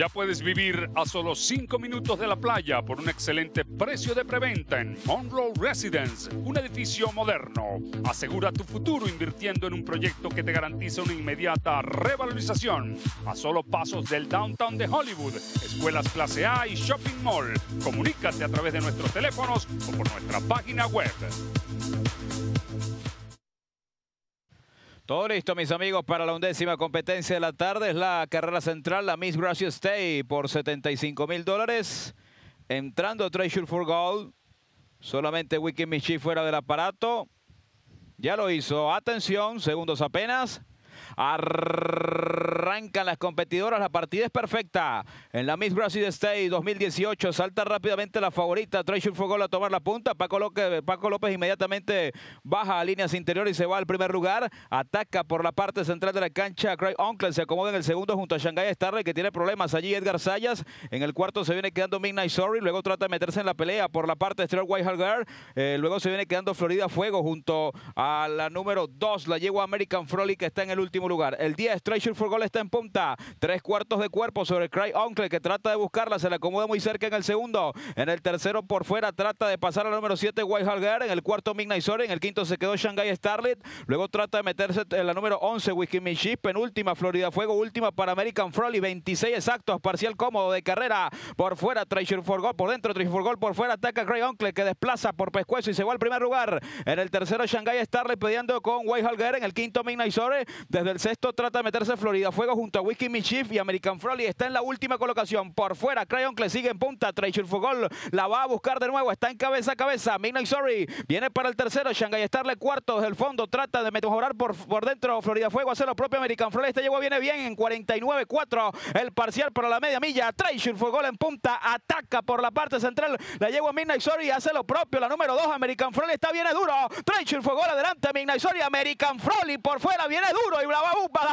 Ya puedes vivir a solo 5 minutos de la playa por un excelente precio de preventa en Monroe Residence, un edificio moderno. Asegura tu futuro invirtiendo en un proyecto que te garantiza una inmediata revalorización. A solo pasos del downtown de Hollywood, escuelas clase A y shopping mall. Comunícate a través de nuestros teléfonos o por nuestra página web. Todo listo, mis amigos, para la undécima competencia de la tarde. Es la carrera central, la Miss Gracia Stay, por 75 mil dólares. Entrando Treasure for Gold. Solamente Wiki Michi fuera del aparato. Ya lo hizo. Atención, segundos apenas. Arrancan las competidoras, la partida es perfecta. En la Miss Brazil State 2018 salta rápidamente la favorita, Treasure Fogol a tomar la punta. Paco López, Paco López inmediatamente baja a líneas interiores y se va al primer lugar. Ataca por la parte central de la cancha. Craig Uncle se acomoda en el segundo junto a Shanghai Starley que tiene problemas allí. Edgar Sayas en el cuarto se viene quedando Midnight Sorry. Luego trata de meterse en la pelea por la parte de White White eh, luego se viene quedando Florida Fuego junto a la número 2, la yegua American Frolic que está en el último lugar. El 10, Treasure for Goal en punta. Tres cuartos de cuerpo sobre Cry Uncle que trata de buscarla. Se le acomoda muy cerca en el segundo. En el tercero por fuera trata de pasar al número 7, White Girl. En el cuarto, Midnight Soren. En el quinto se quedó Shanghai Starlet. Luego trata de meterse en la número 11, Whiskey Ship. Penúltima, Florida Fuego. Última para American Frolly. 26 exactos. Parcial cómodo de carrera. Por fuera, Treasure for Goal. Por dentro, Treasure for Goal. Por fuera ataca Cry Uncle que desplaza por pescuezo y se va al primer lugar. En el tercero, Shanghai Starlet peleando con White Girl. En el quinto, Midnight Soren. Desde el sexto trata de meterse Florida Fuego junto a Whiskey Michif y American Frolly. Está en la última colocación. Por fuera, Crayon que sigue en punta. Treasure Fogol la va a buscar de nuevo. Está en cabeza a cabeza. Midnight Sorry viene para el tercero. Shanghai Starle cuarto desde el fondo. Trata de mejorar por, por dentro. Florida Fuego hace lo propio. American Frolly. Este llegó viene bien en 49-4. El parcial para la media milla. Treasure Fogol en punta. Ataca por la parte central. La llegó Midnight Sorry. Hace lo propio. La número 2. American Frolly está viene duro. Treasure Fogol adelante. Midnight Sorry. American Frolly por fuera. Viene duro y la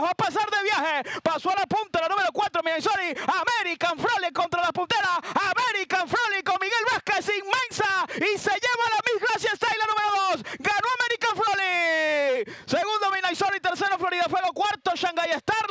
va a pasar de viaje. Pasó a la punta, la número 4, Sorry. American Frolic contra la puntera. American Frolic con Miguel Vázquez inmensa. Y se lleva la Miss Gracia Style, la número 2. Ganó American Frolic. Segundo, Sorry. Tercero, Florida Fuego. Cuarto, Shanghai Starlet.